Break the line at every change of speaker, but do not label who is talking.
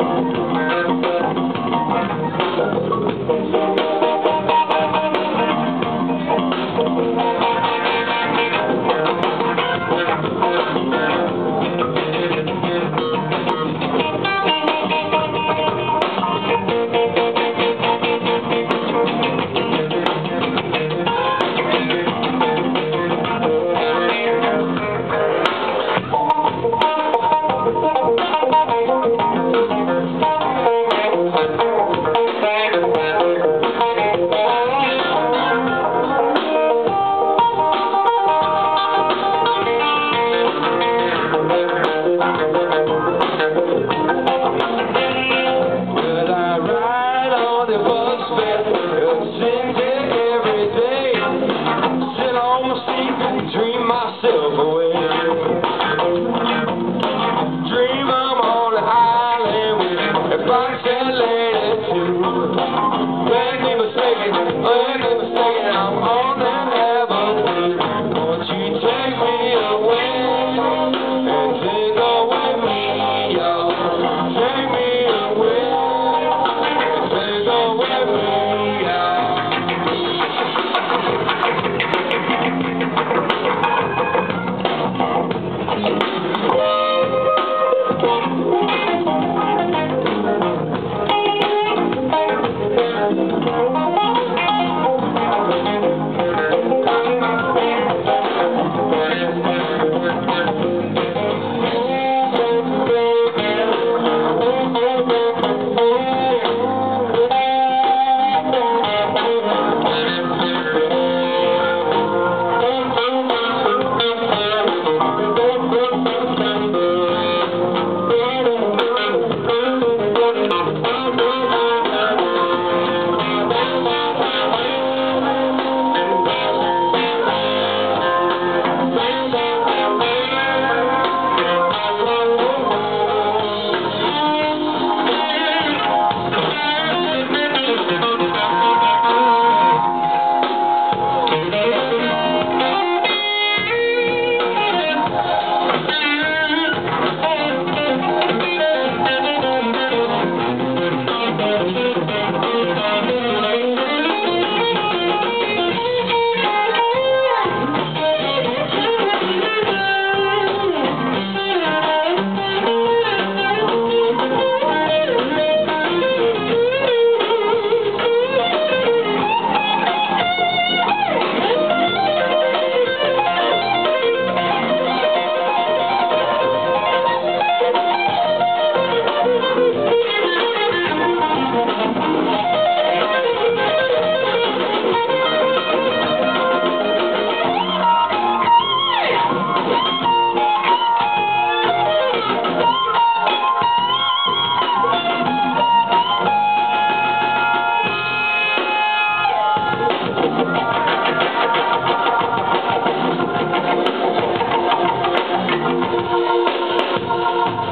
you
Oh.